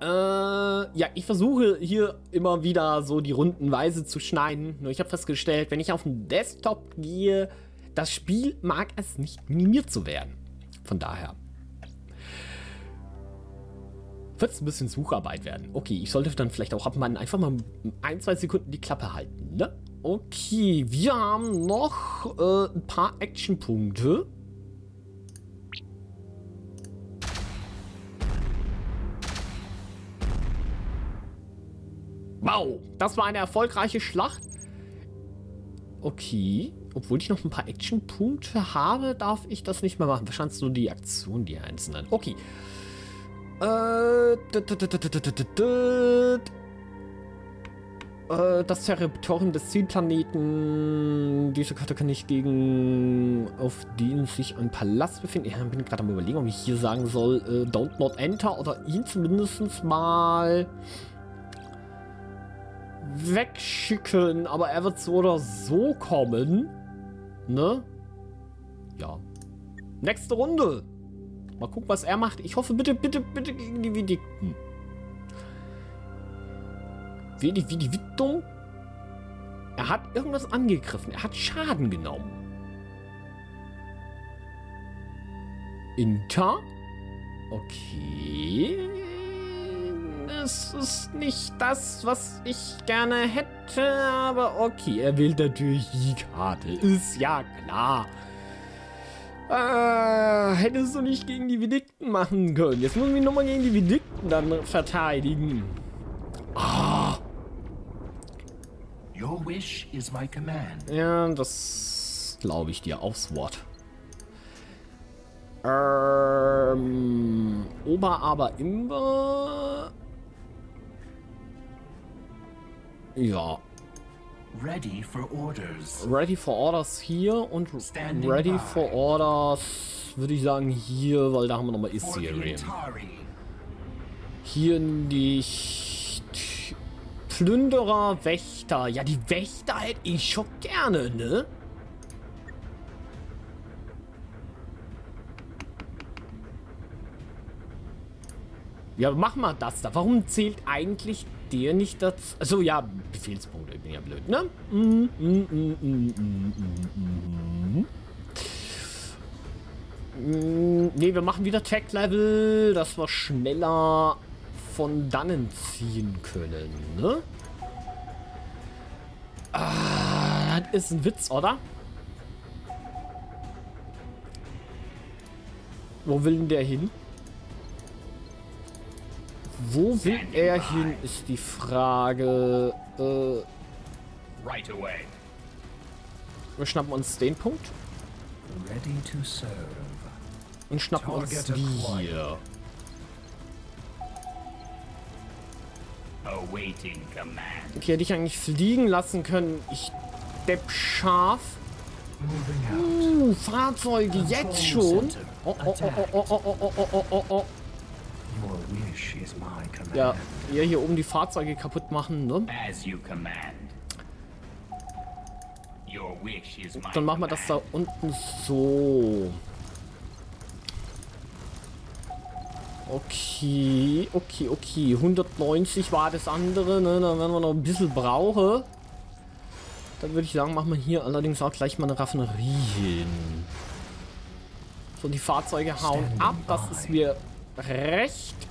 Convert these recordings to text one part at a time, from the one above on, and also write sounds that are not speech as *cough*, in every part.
Äh, ja, ich versuche hier immer wieder so die Rundenweise zu schneiden. Nur ich habe festgestellt, wenn ich auf den Desktop gehe, das Spiel mag es nicht minimiert zu werden. Von daher wird es ein bisschen Sucharbeit werden. Okay, ich sollte dann vielleicht auch abmachen, einfach mal ein, zwei Sekunden die Klappe halten, ne? Okay, wir haben noch äh, ein paar Actionpunkte. Wow, das war eine erfolgreiche Schlacht. Okay, obwohl ich noch ein paar Actionpunkte habe, darf ich das nicht mehr machen. Wahrscheinlich nur die Aktion, die einzelnen. Okay. Äh, das Territorium des Zielplaneten. Diese Karte kann ich gegen, auf den sich ein Palast befindet. Ja, bin gerade am überlegen, ob ich hier sagen soll, äh, don't not enter oder ihn zumindest mal wegschicken. Aber er wird so oder so kommen. Ne? Ja. Nächste Runde. Mal gucken, was er macht. Ich hoffe, bitte, bitte, bitte gegen die Vedikten. Wie die, wie die Wittung? Er hat irgendwas angegriffen. Er hat Schaden genommen. Inter? Okay. Es ist nicht das, was ich gerne hätte, aber okay. Er wählt natürlich die Karte. Ist ja klar. Ah, hättest du nicht gegen die Vedikten machen können. Jetzt müssen wir nochmal gegen die Vedikten dann verteidigen. Ah. Your wish is my command. Ja, das glaube ich dir aufs Wort. Ähm, Ober, aber Imber. Ja, Ready for orders. Ready for orders hier und Standing ready by. for orders würde ich sagen hier, weil da haben wir nochmal Ethereum. Hier nicht. Plünderer, Wächter. Ja, die Wächter hätte ich schon gerne, ne? Ja, mach mal das da. Warum zählt eigentlich der nicht dazu? Also ja, Befehlspunkte, ich bin ja blöd, ne? Mm, mm, mm, ne, wir machen wieder Tech-Level, dass wir schneller von dannen ziehen können, ne? Ah, das ist ein Witz, oder? Wo will denn der hin? Wo will er hin, ist die Frage. Äh, wir schnappen uns den Punkt. Und schnappen uns die hier. Okay, hätte ich eigentlich fliegen lassen können. Ich depp scharf. Uh, Fahrzeuge jetzt schon. Oh, oh, oh, oh, oh, oh, oh, oh, oh, oh. Ja, ja, hier oben die Fahrzeuge kaputt machen, ne? Dann machen wir das da unten so. Okay, okay, okay. 190 war das andere, ne? Dann werden wir noch ein bisschen brauchen. Dann würde ich sagen, machen wir hier allerdings auch gleich mal eine Raffinerie hin. So, die Fahrzeuge hauen ab. Das ist mir recht.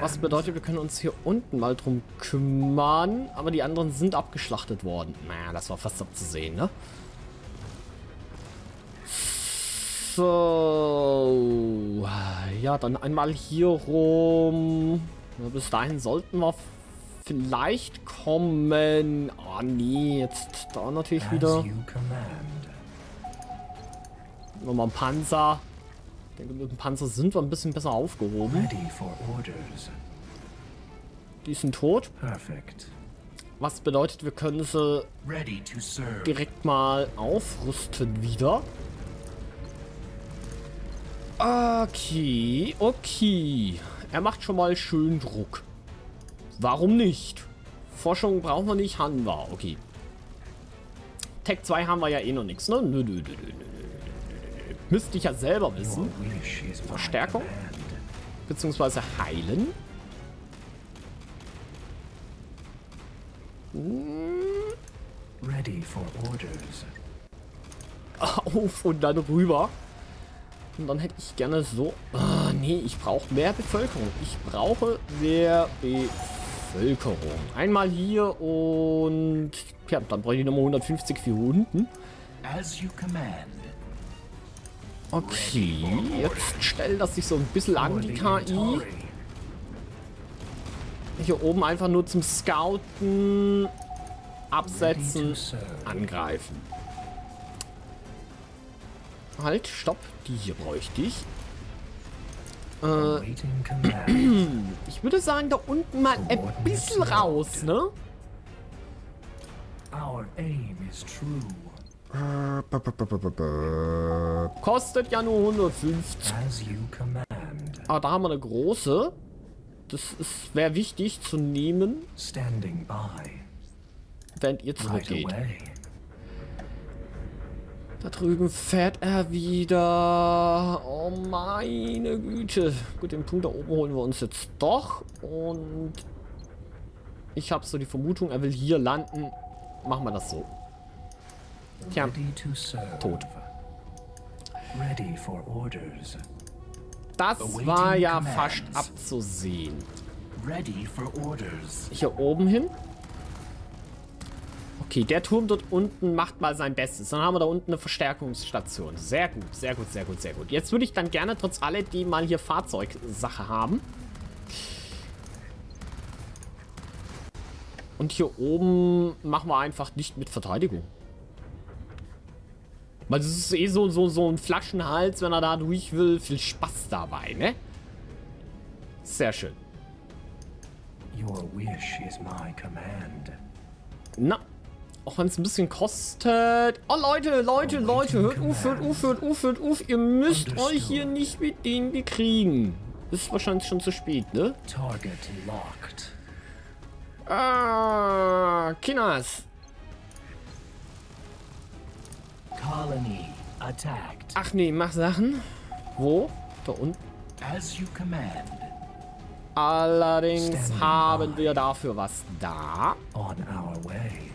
Was bedeutet, wir können uns hier unten mal drum kümmern. Aber die anderen sind abgeschlachtet worden. Naja, das war fast abzusehen, ne? So. Ja, dann einmal hier rum. bis dahin sollten wir vielleicht kommen. Oh nee, jetzt da natürlich wieder. Nochmal ein Panzer. Ich denke, mit dem Panzer sind wir ein bisschen besser aufgehoben. Die sind tot. Perfect. Was bedeutet, wir können sie direkt mal aufrüsten wieder. Okay, okay. Er macht schon mal schön Druck. Warum nicht? Forschung brauchen wir nicht, haben wir. Okay. Tech 2 haben wir ja eh noch nichts, ne? Nö, nö, nö, nö, nö. Müsste ich ja selber wissen. Verstärkung. beziehungsweise heilen. Ready for orders. *laughs* Auf und dann rüber. Und dann hätte ich gerne so... Ah, nee, ich brauche mehr Bevölkerung. Ich brauche mehr Bevölkerung. Einmal hier und... Ja, dann brauche ich nochmal 150 für unten. As you command. Okay, jetzt stellt das sich so ein bisschen an, die KI. Hier oben einfach nur zum Scouten, absetzen, angreifen. Halt, stopp. Die hier bräuchte ich. Äh, ich würde sagen, da unten mal ein bisschen raus, ne? Our aim is true. Kostet ja nur 150. As you command. Aber da haben wir eine große. Das wäre wichtig zu nehmen, Standing by. während ihr zurückgeht. Da drüben fährt er wieder. Oh meine Güte. Gut, den Punkt da oben holen wir uns jetzt doch. Und ich habe so die Vermutung, er will hier landen. Machen wir das so. Tja, tot. Das war ja fast abzusehen. Hier oben hin. Okay, der Turm dort unten macht mal sein Bestes. Dann haben wir da unten eine Verstärkungsstation. Sehr gut, sehr gut, sehr gut, sehr gut. Jetzt würde ich dann gerne trotz alledem mal hier Fahrzeugsache haben. Und hier oben machen wir einfach nicht mit Verteidigung. Weil das ist eh so, so, so ein Flaschenhals, wenn er da durch will. Viel Spaß dabei, ne? Sehr schön. Your wish is my command. Na, auch wenn es ein bisschen kostet. Oh, Leute, Leute, Leute, hört auf, hört auf, hört auf, hört auf. Ihr müsst Understood. euch hier nicht mit denen bekriegen. Ist wahrscheinlich schon zu spät, ne? Target locked. Ah, Kinas. Colony attacked. Ach nee, mach Sachen. Wo? Da unten. As you command. Allerdings Standing haben wir dafür was da. On our way.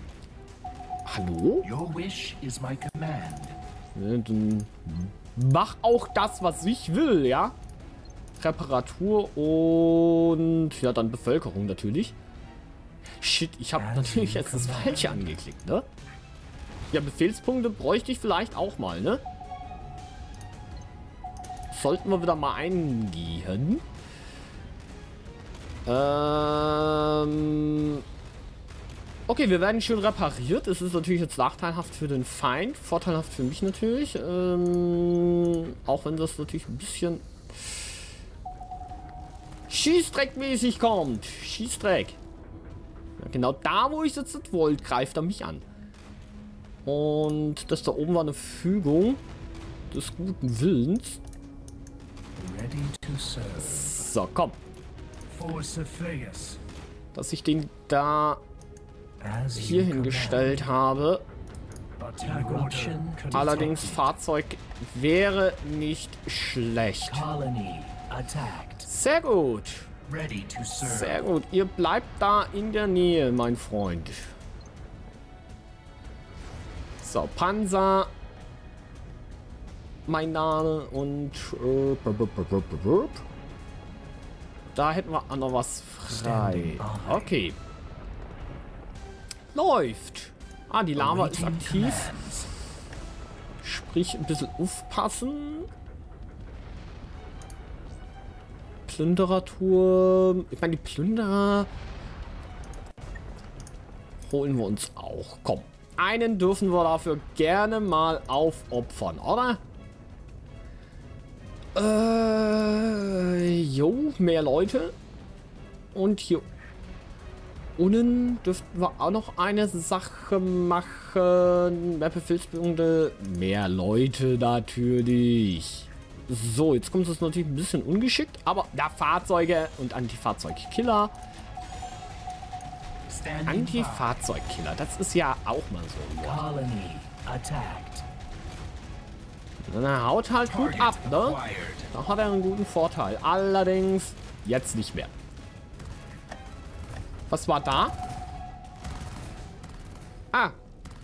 Hallo? Your wish is my command. Ne, dann mach auch das, was ich will, ja? Reparatur und ja, dann Bevölkerung natürlich. Shit, ich habe natürlich jetzt das Falsche angeklickt, ne? Ja, Befehlspunkte bräuchte ich vielleicht auch mal, ne? Sollten wir wieder mal eingehen. Ähm... Okay, wir werden schön repariert. Es ist natürlich jetzt nachteilhaft für den Feind, vorteilhaft für mich natürlich. Ähm, auch wenn das natürlich ein bisschen Schießdreckmäßig kommt. Schießdreck. Ja, genau da, wo ich jetzt nicht wollte, greift er mich an. Und das da oben war eine Fügung des guten Willens. Ready to serve. So, komm. Dass ich den da hier hingestellt habe. Allerdings Fahrzeug wäre nicht schlecht. Colony attacked. Sehr gut. Sehr gut. Ihr bleibt da in der Nähe, mein Freund. So, Panzer. Mein Name und... Äh, da hätten wir auch noch was frei. By. Okay. Läuft. Ah, die Lava ist aktiv. Sprich, ein bisschen aufpassen. Plündererturm. Ich meine, die Plünderer holen wir uns auch. Komm. Einen dürfen wir dafür gerne mal aufopfern, oder? Äh, jo, mehr Leute. Und hier unten dürften wir auch noch eine Sache machen. Mehr Befehlspunkte, mehr Leute natürlich. So, jetzt kommt es natürlich ein bisschen ungeschickt, aber da Fahrzeuge und Antifahrzeugkiller. By. Antifahrzeugkiller, das ist ja auch mal so. Attacked. Und er haut halt gut ab, ne? Da hat er einen guten Vorteil. Allerdings jetzt nicht mehr. Was war da? Ah,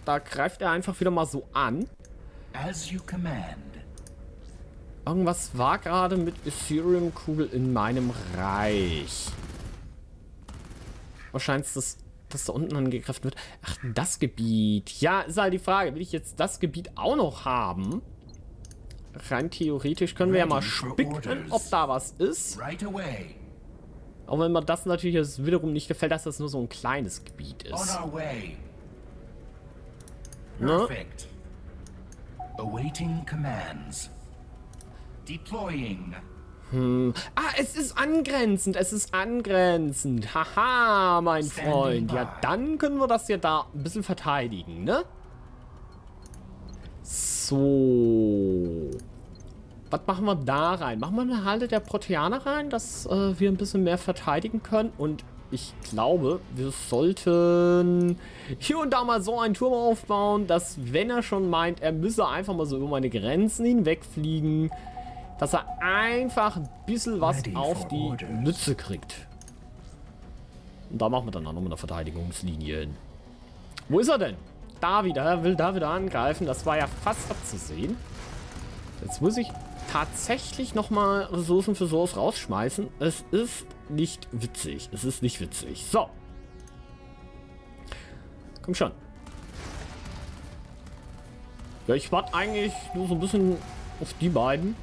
da greift er einfach wieder mal so an. As you command. Irgendwas war gerade mit Ethereum-Kugel in meinem Reich. Wahrscheinlich, dass das da unten angegriffen wird. Ach, das Gebiet. Ja, ist halt die Frage. Will ich jetzt das Gebiet auch noch haben? Rein theoretisch können wir ja mal spicken, ob da was ist. Right away. Auch wenn mir das natürlich jetzt wiederum nicht gefällt, dass das nur so ein kleines Gebiet ist. Ne? Awaiting commands. Deploying. Ah, es ist angrenzend, es ist angrenzend. Haha, mein Standing Freund. Ja, dann können wir das ja da ein bisschen verteidigen, ne? So. Was machen wir da rein? Machen wir eine Halte der Proteaner rein, dass äh, wir ein bisschen mehr verteidigen können. Und ich glaube, wir sollten hier und da mal so einen Turm aufbauen, dass wenn er schon meint, er müsse einfach mal so über meine Grenzen hinwegfliegen, dass er einfach ein bisschen was auf die. Mütze kriegt. Und da machen wir dann auch nochmal eine Verteidigungslinie hin. Wo ist er denn? Da wieder. Er will da wieder angreifen. Das war ja fast abzusehen. Jetzt muss ich tatsächlich nochmal Ressourcen für sowas rausschmeißen. Es ist nicht witzig. Es ist nicht witzig. So. Komm schon. Ja, ich warte eigentlich nur so ein bisschen auf die beiden.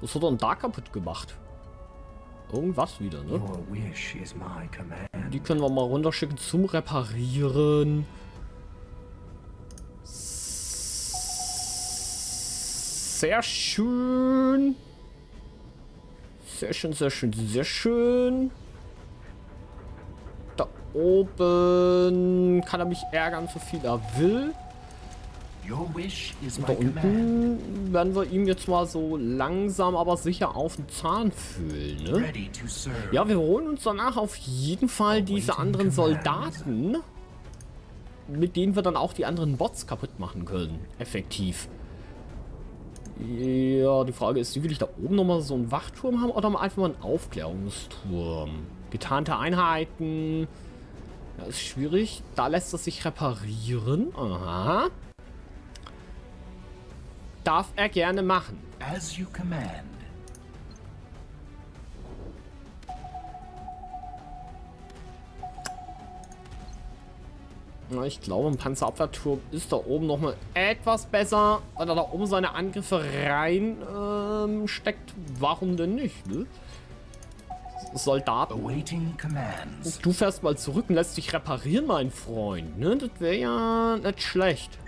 Was hat er denn da kaputt gemacht? Irgendwas wieder, ne? Die können wir mal runterschicken zum Reparieren. Sehr schön. Sehr schön, sehr schön, sehr schön. Da oben kann er mich ärgern, so viel er will. Is Da unten werden wir ihm jetzt mal so langsam, aber sicher auf den Zahn fühlen, ne? Ja, wir holen uns danach auf jeden Fall diese anderen Soldaten, mit denen wir dann auch die anderen Bots kaputt machen können. Effektiv. Ja, die Frage ist, will ich da oben nochmal so einen Wachturm haben oder mal einfach mal einen Aufklärungsturm? Getarnte Einheiten. Ja, ist schwierig. Da lässt es sich reparieren. Aha. Darf er gerne machen. As you command. Na, ich glaube, ein Panzerabwehrturm ist da oben nochmal etwas besser, weil er da oben seine Angriffe rein ähm, steckt. Warum denn nicht, ne? Soldaten. Du fährst mal zurück und lässt dich reparieren, mein Freund, ne? Das wäre ja nicht schlecht.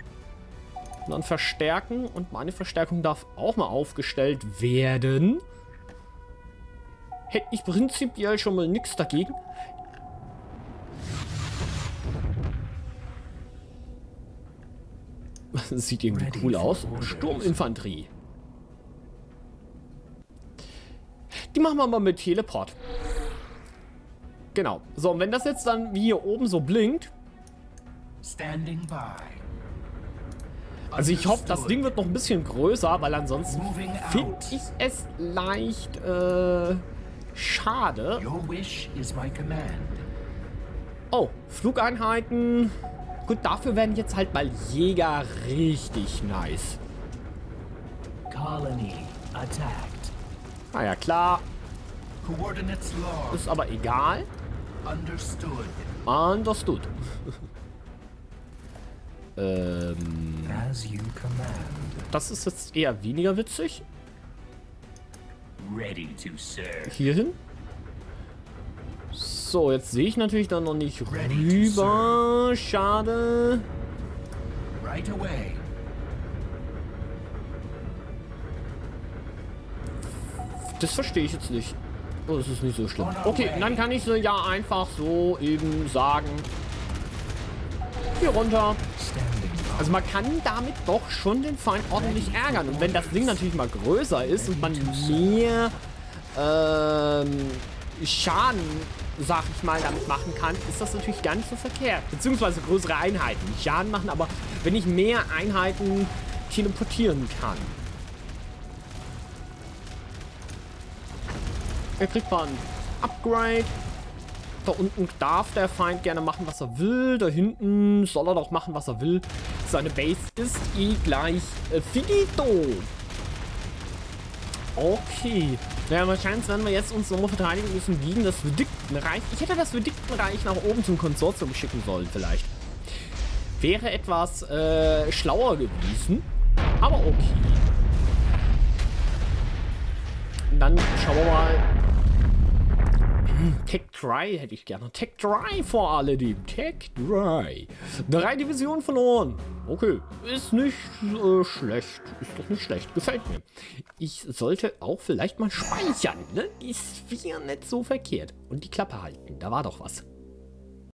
Und dann verstärken und meine Verstärkung darf auch mal aufgestellt werden. Hätte ich prinzipiell schon mal nichts dagegen. *laughs* Sieht irgendwie cool aus. Sturminfanterie. Die machen wir mal mit Teleport. Genau. So, und wenn das jetzt dann wie hier oben so blinkt, Standing by. Also ich hoffe, das Ding wird noch ein bisschen größer, weil ansonsten finde ich es leicht äh, schade. Oh, Flugeinheiten. Gut, dafür werden jetzt halt mal Jäger richtig nice. Colony attacked. Na ja, klar. Ist aber egal. Understood. Understood. *laughs* ähm, As you command. das ist jetzt eher weniger witzig. Ready to serve. Hierhin. So, jetzt sehe ich natürlich dann noch nicht rüber. Schade. Right away. Das verstehe ich jetzt nicht. Oh, das ist nicht so schlimm. Okay, dann kann ich sie ja einfach so eben sagen. Hier runter. Also man kann damit doch schon den Feind ordentlich ärgern. Und wenn das Ding natürlich mal größer ist und man mehr ähm, Schaden, sag ich mal, damit machen kann, ist das natürlich gar nicht so verkehrt. Beziehungsweise größere Einheiten. Nicht Schaden machen, aber wenn ich mehr Einheiten teleportieren kann. Er kriegt mal ein Upgrade. Da unten darf der Feind gerne machen, was er will. Da hinten soll er doch machen, was er will. Seine Base ist eh gleich äh, finito. Okay. Naja, wahrscheinlich werden wir jetzt uns nochmal verteidigen müssen gegen das Verdiktenreich. Ich hätte das Verdiktenreich nach oben zum Konsortium schicken sollen, vielleicht. Wäre etwas äh, schlauer gewesen. Aber okay. Dann schauen wir mal. Hm, Tech Dry hätte ich gerne. Tech Dry vor alledem. Tech Dry. Drei Divisionen verloren. Okay. Ist nicht äh, schlecht. Ist doch nicht schlecht. Gefällt mir. Ich sollte auch vielleicht mal speichern. Ne? Ist wieder nicht so verkehrt. Und die Klappe halten. Da war doch was.